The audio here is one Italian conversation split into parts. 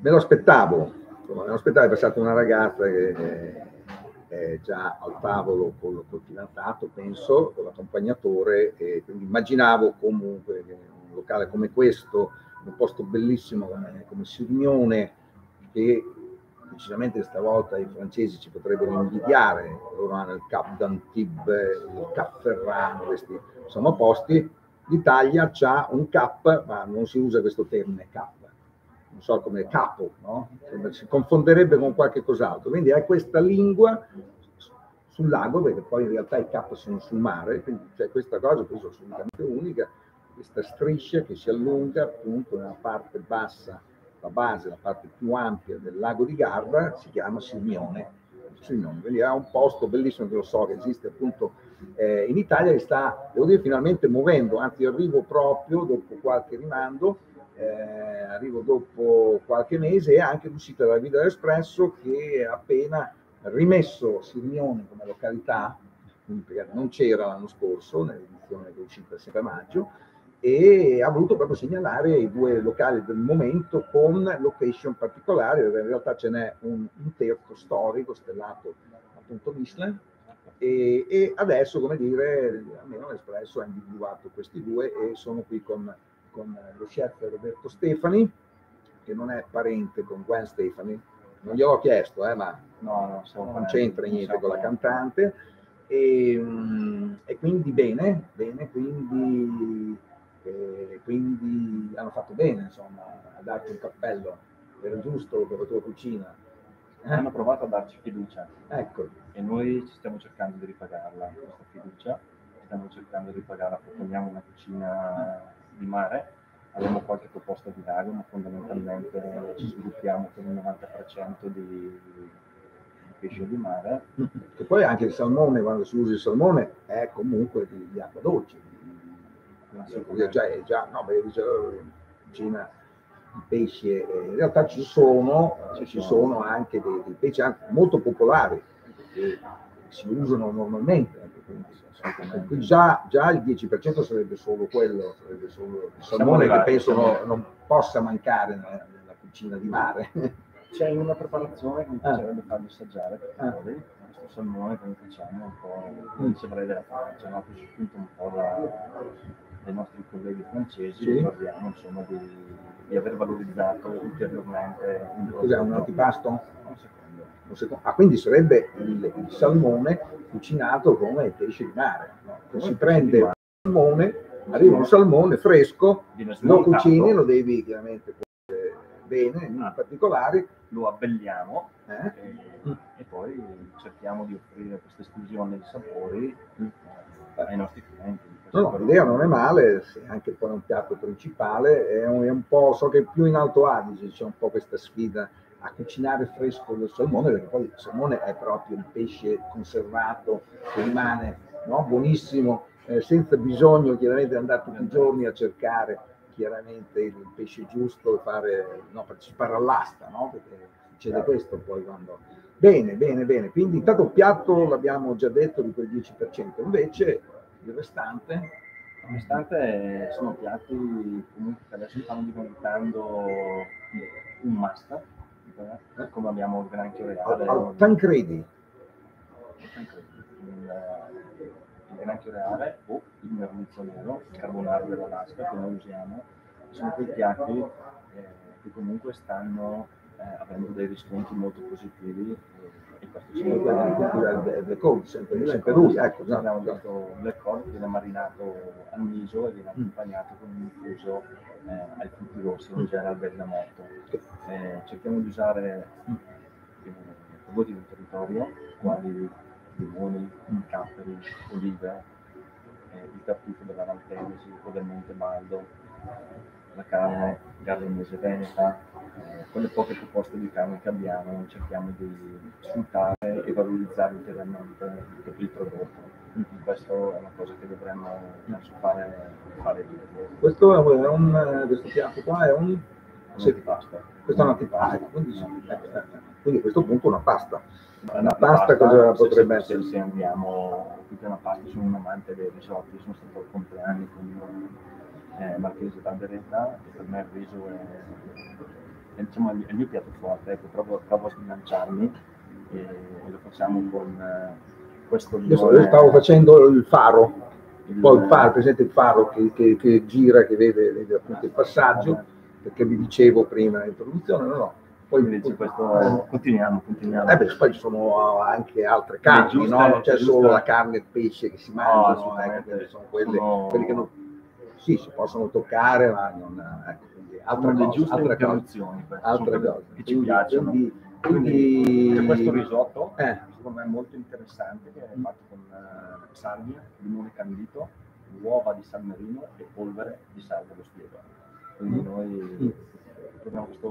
Me lo aspettavo, me lo aspettavo, è passata una ragazza che è già al tavolo col, col fidanzato, penso, con l'accompagnatore, e quindi immaginavo comunque un locale come questo, un posto bellissimo come, come Sirmione, che decisamente stavolta i francesi ci potrebbero invidiare, loro hanno il Cap d'Antibes, il Cap Ferrano, questi sono posti, l'Italia ha un Cap, ma non si usa questo termine Cap, non so come capo, no? si confonderebbe con qualche cos'altro, quindi è questa lingua sul lago, perché poi in realtà i cap sono sul mare, quindi c'è questa cosa che è assolutamente unica, questa striscia che si allunga appunto nella parte bassa la base, la parte più ampia del lago di Garda, si chiama Sirmione. Quindi è un posto bellissimo che lo so che esiste appunto eh, in Italia e sta, devo dire, finalmente muovendo, anzi arrivo proprio dopo qualche rimando, eh, arrivo dopo qualche mese e anche l'uscita della Vida dell'Espresso che ha appena rimesso Sirmione come località, non c'era l'anno scorso, nell'edizione sempre a maggio, e ha voluto proprio segnalare i due locali del momento con location particolari, in realtà ce n'è un, un terzo storico stellato appunto Michelin e, e, adesso, come dire, almeno l'Espresso ha individuato questi due e sono qui con, con lo chef Roberto Stefani, che non è parente con Gwen Stefani, non gliel'ho chiesto, eh, ma no, no, non c'entra niente con la cantante. E, mm, e quindi bene, bene, quindi e quindi hanno fatto bene insomma, a darci un cappello, era giusto per la tua cucina. Eh? Hanno provato a darci fiducia ecco. e noi ci stiamo cercando di ripagarla, questa fiducia, stiamo cercando di ripagarla, proponiamo una cucina di mare, abbiamo qualche proposta di lago, ma fondamentalmente ci sviluppiamo con il 90% di, pesce di mare. E poi anche il salmone, quando si usa il salmone, è comunque di, di acqua dolce, già, già, no, beh, vicina i pesci, in realtà ci sono, ci, ci sono anche dei, dei, pesci anche molto popolari che si usano normalmente. Quindi già, già, il 10% sarebbe solo quello, sarebbe solo il salmone che penso no, non possa mancare nella, nella, cucina di mare. C'è una preparazione che mi piacerebbe ah. farvi assaggiare per ah. questo salmone che noi facciamo un po' come diceva della Francia, no? un po' la, dai nostri colleghi francesi, sì. ricordiamo insomma di, di, aver valorizzato ulteriormente un Cos'è un antipasto? Un secondo. Un secondo. Ah, quindi sarebbe il, il, salmone cucinato come pesce di mare. No? Si prende il salmone, arriva un salmone fresco, lo cucini, lo devi chiaramente bene, in ah. particolare lo abbelliamo eh? e, mm. e, poi cerchiamo di offrire questa esclusione di sapori mm. ai nostri clienti. No, l'idea non è male, anche è un piatto principale, è un, è un, po', so che più in Alto Adige c'è un po' questa sfida a cucinare fresco il salmone, perché poi il salmone è proprio il pesce conservato che rimane no? buonissimo, eh, senza bisogno chiaramente di andare tutti i giorni a cercare chiaramente il pesce giusto e fare, no, partecipare all'asta, no? perché succede certo. questo poi quando... Bene, bene, bene, quindi intanto piatto l'abbiamo già detto di quel 10%, invece il restante? Il restante sono piatti comunque che adesso stanno diventando un must, eh? come abbiamo il granchio reale. Al, al Tancredi. Il, il granchio reale o il merluzzo nero, il carbonaro dell'Alaska che noi usiamo, sono quei piatti eh, che comunque stanno eh, avendo dei riscontri molto positivi e questo sono quelli del Code, sempre, sempre lui, ecco, abbiamo detto Black Code viene marinato al miso e viene mm. accompagnato con un infuso eh, ai frutti rossi, in genere bergamotto. Eh, cerchiamo di usare eh, prodotti del territorio, quali limoni, capperi, olive, eh, il tartufo della Valtellesi o del Monte Baldo, la carne gardinese veneta, eh, con le poche proposte di carne che abbiamo cerchiamo di sfruttare e valorizzare ulteriormente il prodotto. Quindi questo è una cosa che dovremmo fare, fare tutti. Questo, è un, questo piatto qua è un, un antipasta. Questo è un antipasta, quindi, eh, quindi a questo punto una pasta. Una pasta, cosa potrebbe essere? Se andiamo tutta una pasta, sono un amante dei risotti, sono stato al compleanno con eh, Marchese d'Alberetta, e per me il riso è, diciamo, è il mio piatto forte, ecco, provo, provo a sbilanciarmi e, lo facciamo con eh, questo limone. Io stavo facendo il faro, il, poi il faro, presente il faro che, che, che gira, che vede, vede appunto il passaggio, perché vi dicevo prima l'introduzione, no, no poi invece questo eh, continuiamo, continuiamo. Eh beh, poi ci sono anche altre carni, giuste, no? non c'è solo la carne e il pesce che si mangiano, no, ecco, sono quelle, sono... quelle che non, sì, si possono toccare, ma non... Ecco, quindi altre sono cose, giuste altre cose, altre cose. che ci piacciono. Quindi, quindi, quindi questo risotto, eh. secondo me è molto interessante, che è fatto con uh, salvia, limone candito, uova di San Marino e polvere di sale dello spiego. Quindi mm. noi... Mm questo...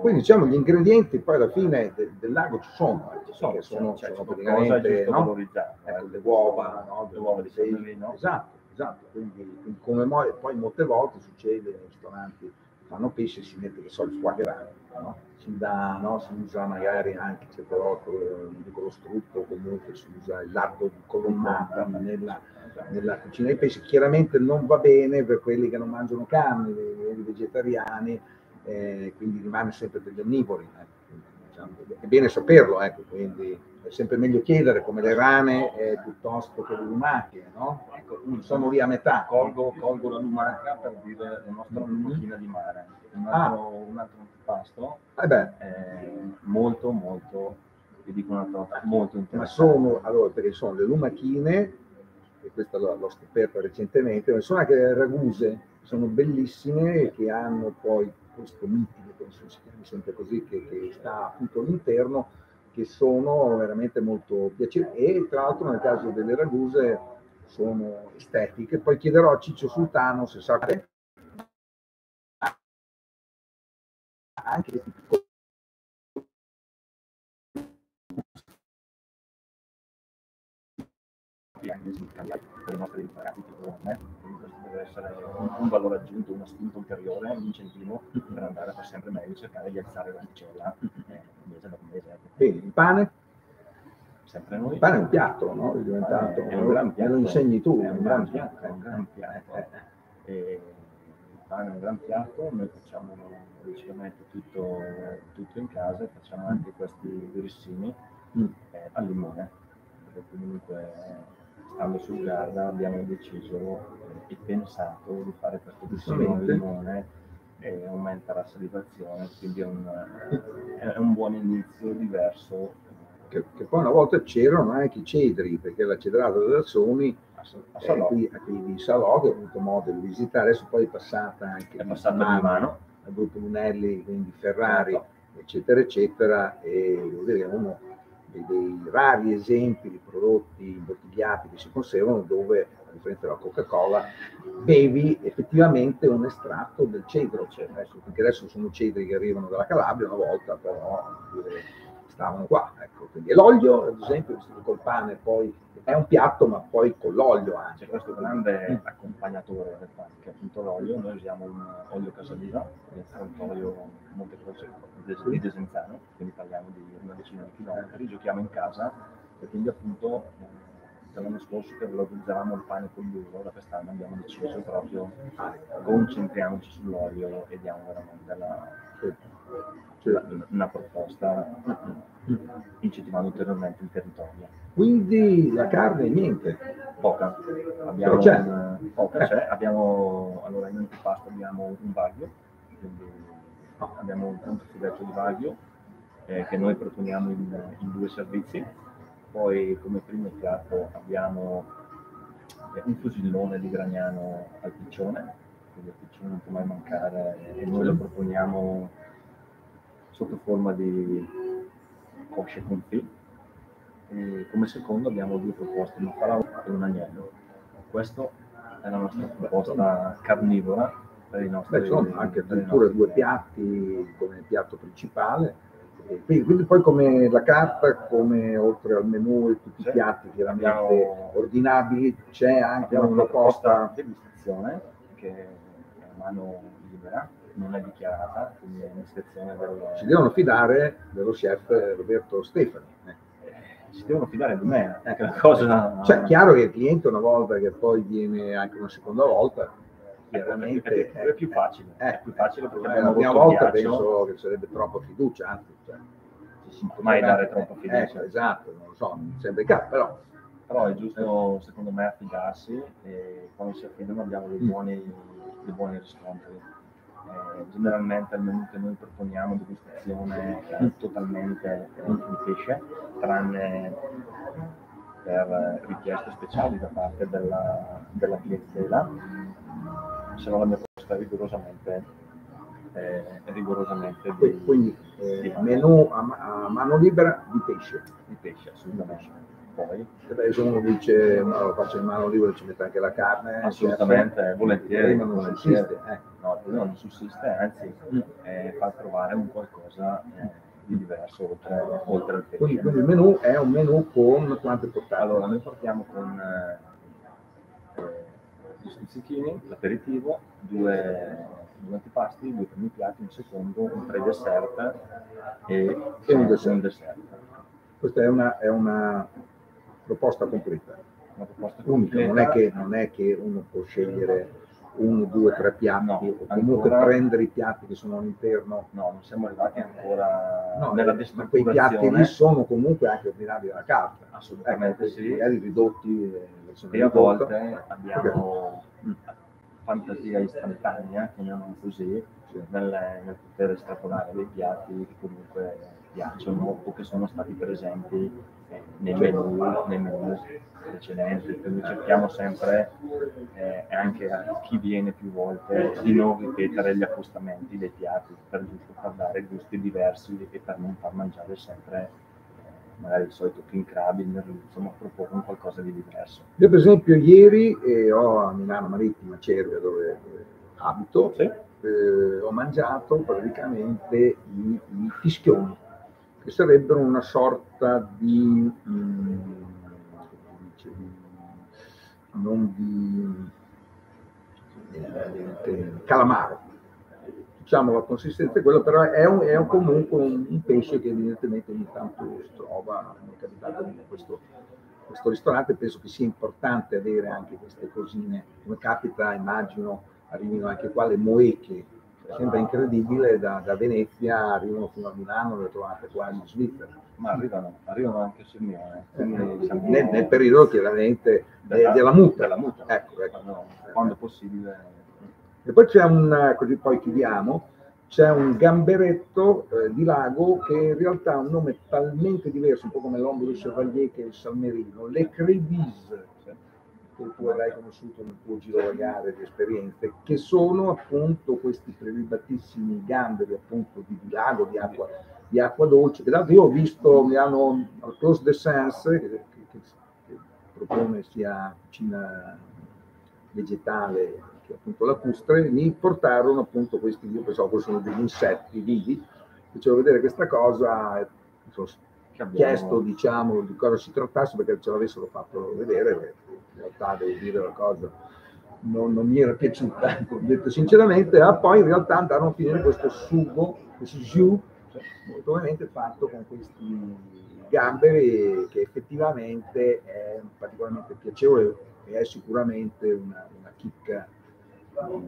Quindi diciamo gli ingredienti poi alla fine del, del lago ci sono, ci sono, sono, cioè, sono praticamente no? ecco, le uova, no? le uova di Sandrino. Esatto, esatto. Quindi, quindi come poi molte volte succede nei ristoranti fanno pesce si mette che so il foie gras, no? si, dà, no? si usa magari anche certe volte con lo strutto, comunque si usa il lardo di colonnata nella, nella cucina dei pesci, chiaramente non va bene per quelli che non mangiano carne, i vegetariani, eh, quindi rimane sempre degli onnivori. Ecco, diciamo, è bene saperlo, ecco, quindi è sempre meglio chiedere come le rane eh, piuttosto che le lumache, no? Ecco, sono lì a metà. Colgo, colgo la lumaca per dire la nostra mm-hmm. di mare, un altro, ah. un altro pasto eh molto molto, vi dico una cosa, molto interessante. Ma sono, allora, perché sono le lumachine, e questa l'ho, l'ho scoperta recentemente, ma sono anche le raguse, sono bellissime e che hanno poi questo mitico, penso si chiami sempre così, che, che sta appunto all'interno, che sono veramente molto piacevoli e tra l'altro nel caso delle raguse sono estetiche. Poi chiederò a Ciccio Sultano se sa che anche questi piccoli per i nostri ragazzi tipo me, deve essere un, valore aggiunto, una spinta ulteriore, un incentivo per andare a far sempre meglio, cercare di alzare la miscela eh, mese dopo mese. Bene, il pane? Sempre noi. Il pane è un piatto, no? È diventato, è un gran piatto. lo insegni tu. È un gran piatto, è un gran piatto. Eh, eh. E il pane è un gran piatto, noi facciamo logicamente tutto, tutto in casa, facciamo anche questi grissini mm. eh, al limone, perché comunque stando sul Garda abbiamo deciso e pensato di fare questo grissino al limone e aumenta la salivazione, quindi è un, è un buon inizio diverso. Che, che, poi una volta c'erano anche i cedri, perché la cedrata della Sony a, a Salò. qui, qui di Salò, che ho avuto modo di visitare, adesso poi è passata anche è passata mano, mano. al gruppo Lunelli, quindi Ferrari, certo. eccetera, eccetera, e devo dire uno dei, dei rari esempi di prodotti imbottigliati che si conservano dove a differenza della Coca-Cola, bevi effettivamente un estratto del cedro, cioè, ecco, perché adesso sono cedri che arrivano dalla Calabria una volta, però stavano qua. Ecco. Quindi, l'olio, ad esempio, col pane, poi è un piatto, ma poi con l'olio anche. C'è questo grande mm. accompagnatore del pane, che è appunto l'olio. Noi usiamo un olio Casalina, un olio Montecroce di Desenzano, quindi parliamo di una decina di chilometri, giochiamo in casa e quindi appunto l'anno scorso che valorizzavamo il pane con l'uso, da quest'anno abbiamo deciso proprio concentriamoci sull'olio e diamo veramente la, cioè, una proposta incentivando ulteriormente il territorio. Quindi la carne niente? Poca. Abbiamo, c'è. Un, poca c'è. Abbiamo, allora in antipasto abbiamo un vaglio, abbiamo un punto filetto di vaglio eh, che noi proponiamo in, in due servizi poi come primo piatto abbiamo eh, un fusillone di Gragnano al piccione, il piccione non può mai mancare e noi lo proponiamo sotto forma di cosce confit. E come secondo abbiamo due proposte, una farà e un agnello. Questa è la nostra proposta carnivora per i nostri... Beh, sono anche addirittura due piatti come piatto principale quindi, quindi, poi come la carta, come oltre al menù e tutti i piatti chiaramente abbiamo, ordinabili, c'è anche una proposta di degustazione che mano libera, non è dichiarata, quindi è un'ispezione del... Si devono fidare dello chef Roberto Stefani. Eh. Si devono fidare di me, è una cosa... Cioè, è chiaro che il cliente una volta che poi viene anche una seconda volta, chiaramente è, più, facile. Eh, è più facile perché eh, la prima il volta penso che sarebbe troppa fiducia, anzi, cioè, Ci si può mai dare eh, troppa fiducia. eh, esatto, non lo so, non sempre caso, però Però è giusto, secondo me, affidarsi e quando si affidano abbiamo dei Mm. buoni, dei buoni riscontri. Eh, generalmente il menù che noi proponiamo di gustazione è totalmente di pesce, tranne per richieste speciali da parte della, della clientela, se no la mia proposta è rigorosamente, eh, rigorosamente di, quindi eh, menù a, a mano libera di pesce. di pesce, assolutamente. Poi, E beh, se uno dice no, lo faccio in mano libera ci mette anche la carne. Assolutamente, chef, volentieri, problema non sussiste, eh. No, il problema non sussiste, anzi, è far trovare un qualcosa eh, di diverso oltre, oltre al pesce. Quindi, quindi il menù è un menù con quante portate? Allora, noi partiamo con eh, eh, gli stuzzichini, l'aperitivo, due, due antipasti, due primi piatti, un secondo, un pre-dessert e, E un dessert. dessert. Questa è una, è una proposta completa. Una proposta Unica, non è, che, non è che uno può scegliere uno, due, tre piatti No, o comunque ancora- prendere i piatti che sono all'interno. No, non siamo arrivati ancora No, nella ma quei piatti lì sono comunque anche ordinari alla carta. Assolutamente Ecco, sì. Magari ridotti. eh, E a ridotta. volte abbiamo Mm. fantasia istantanea, chiamiamola così, Sì. nel, nel poter estrapolare dei piatti che comunque piacciono o che sono stati presenti eh, nei menu, nei menu precedenti. Quindi cerchiamo sempre, eh, anche a chi viene più volte, di non ripetere gli accostamenti dei piatti per giusto per dare gusti diversi e per non far mangiare sempre eh, magari il solito king crab, il merluzzo, ma proporre un qualcosa di diverso. Io per esempio ieri eh, ho a Milano Marittima, Cervia, dove, dove abito, Sì. eh, ho mangiato praticamente i, i fischioni, che sarebbero una sorta di, mm, come si dice, di- non di eh, calamaro. Diciamo la consistenza è quella, però è, un- è un- comunque un, un pesce che evidentemente ogni tanto si trova, mi è capitato questo, questo ristorante, penso che sia importante avere anche queste cosine, come capita immagino arrivino anche qua le moeche, sembra incredibile, da, da Venezia arrivano fino a Milano, le trovate quasi in Svizzera. Ma arrivano, arrivano anche sul mio. eh. Nel, nel periodo chiaramente della, della muta. della muta. Ecco, ecco. Quando, quando possibile. E poi c'è un, così poi chiudiamo, c'è un gamberetto eh, di lago che in realtà ha un nome talmente diverso, un po' come l'Ombre Chevalier che è il salmerino, le Crevis, che tu avrai conosciuto nel tuo girovagare di esperienze, che sono appunto questi prelibatissimi gamberi appunto di, di lago, di acqua, di acqua dolce, che d'altro io ho visto, mi hanno al Close de Sens, che, che- che- che propone sia cucina vegetale che appunto lacustre, mi portarono appunto questi, io pensavo fossero degli insetti vivi, facevo vedere questa cosa, sono Che chiesto diciamo di cosa si trattasse perché ce l'avessero fatto vedere, in realtà devo dire la cosa non, non mi era piaciuta, ecco, detto sinceramente, ah, poi in realtà andarono a finire questo sugo, questo jus, molto ovviamente fatto con questi gamberi che effettivamente è particolarmente piacevole e è sicuramente una, una chicca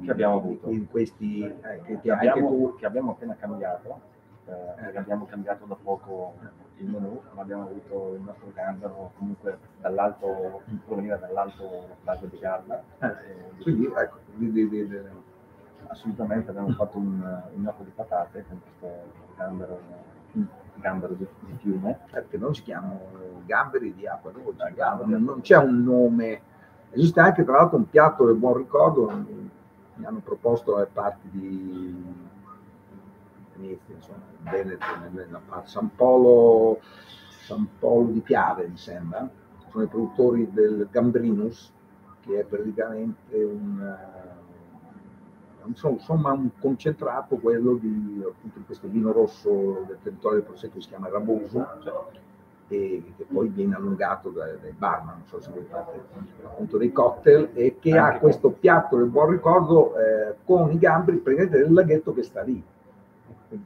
Che abbiamo avuto. in questi eh, che, che abbiamo, tu che abbiamo appena cambiato, eh, perché abbiamo cambiato da poco il menù, ma abbiamo avuto il nostro gambero comunque dall'alto, proveniva dall'alto lago di Garda. eh, Eh, quindi ecco di- di- di- di- assolutamente abbiamo fatto un, un gnocco di patate con questo gambero, gambero di, di fiume. perché non si chiamano gamberi di acqua dolce, Eh, gamberi. non, non c'è un nome. Esiste anche tra l'altro un piatto del buon ricordo, mi hanno proposto le parti di Venezia, insomma, in Veneto, nella parte San Polo, San Polo di Piave, mi sembra, sono i produttori del Gambrinus, che è praticamente un, eh, insomma, insomma, un concentrato, quello di, appunto, di questo vino rosso del territorio del Prosecco, che si chiama Raboso, e che poi viene allungato dai, dai barman, non so se voi fate appunto dei cocktail, e che Anche ha questo piatto del buon ricordo eh, con i gamberi praticamente del laghetto che sta lì.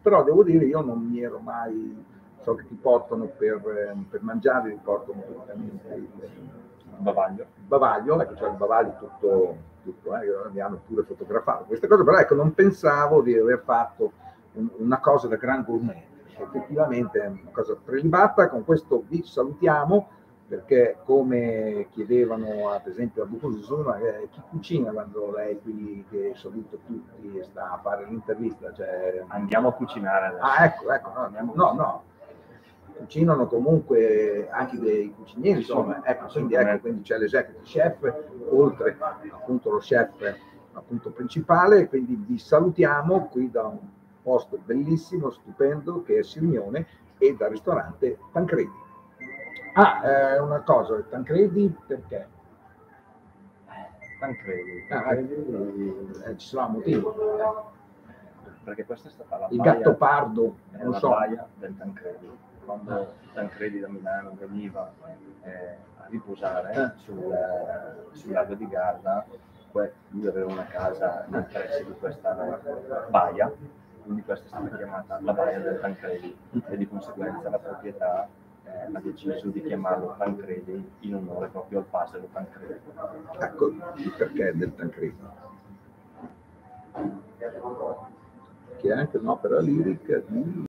Però devo dire, io non mi ero mai, so che ti portano per, eh, per mangiare, ti portano praticamente il, Bavaglio. il bavaglio, ecco, cioè il bavaglio tutto, tutto, eh, mi hanno pure fotografato queste cose, però ecco, non pensavo di aver fatto un, una cosa da gran gourmet, effettivamente è una cosa prelibata, con questo vi salutiamo, perché come chiedevano ad esempio a Bucoso, eh, chi cucina quando lei qui che saluta tutti e sta a fare l'intervista? Cioè... Andiamo a cucinare adesso. Ah, ecco, ecco, no, no, no, cucinano comunque anche dei cucinieri, insomma, ecco, quindi, ecco, quindi c'è l'executive chef, oltre appunto lo chef appunto principale, quindi vi salutiamo qui da un posto bellissimo, stupendo, che è Sirmione e dal ristorante Tancredi. Ah, eh, una cosa, Tancredi perché? Tancredi. Ah, eh, ci sarà un motivo. Perché questa è stata la Il gatto pardo, non la so. baia del Tancredi. Quando Tancredi da Milano veniva eh, a riposare Eh. sul, eh, sul lago di Garda, lui aveva una casa nei pressi di questa baia, quindi questa è stata chiamata la baia del Tancredi e di conseguenza la proprietà eh, ha deciso di chiamarlo Tancredi in onore proprio al pasero Tancredi. Ecco il perché del Tancredi. Che è anche un'opera lirica di